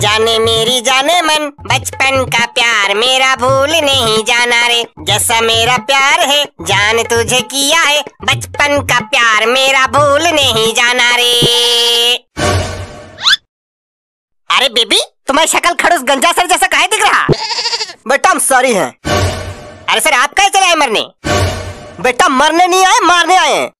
जाने मेरी जाने मन। बचपन का प्यार मेरा भूल नहीं जाना रे। जैसा मेरा प्यार है, जान तुझे किया है। बचपन का प्यार मेरा भूल नहीं जाना रे। अरे बेबी, तुम्हारी शक्ल खड़ूस गंजा सर जैसा काहे दिख रहा? बेटा हम सॉरी हैं। अरे सर, आप कहे चले आए मरने? बेटा, मरने नहीं आए, मारने आए हैं।